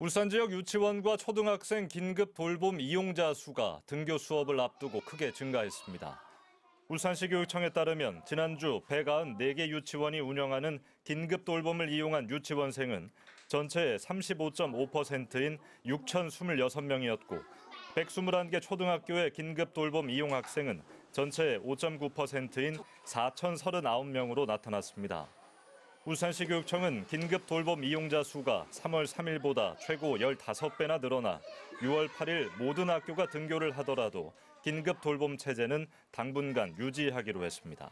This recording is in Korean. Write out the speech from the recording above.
울산 지역 유치원과 초등학생 긴급 돌봄 이용자 수가 등교 수업을 앞두고 크게 증가했습니다. 울산시 교육청에 따르면 지난주 194개 유치원이 운영하는 긴급 돌봄을 이용한 유치원생은 전체의 35.5%인 6,026명이었고 121개 초등학교의 긴급 돌봄 이용 학생은 전체의 5.9%인 4,039명으로 나타났습니다. 울산시 교육청은 긴급 돌봄 이용자 수가 3월 3일보다 최고 15배나 늘어나 6월 8일 모든 학교가 등교를 하더라도 긴급 돌봄 체제는 당분간 유지하기로 했습니다.